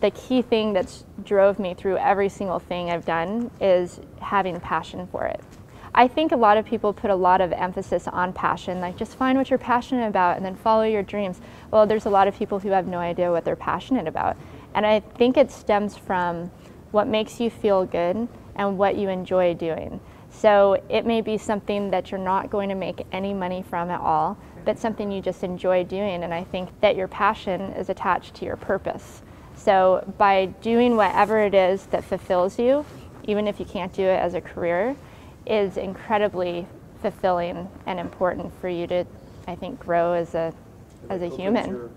the key thing that's drove me through every single thing I've done is having passion for it. I think a lot of people put a lot of emphasis on passion, like just find what you're passionate about and then follow your dreams. Well, there's a lot of people who have no idea what they're passionate about. And I think it stems from what makes you feel good and what you enjoy doing. So it may be something that you're not going to make any money from at all, but something you just enjoy doing. And I think that your passion is attached to your purpose. So by doing whatever it is that fulfills you, even if you can't do it as a career, is incredibly fulfilling and important for you to, I think, grow as a, as a human.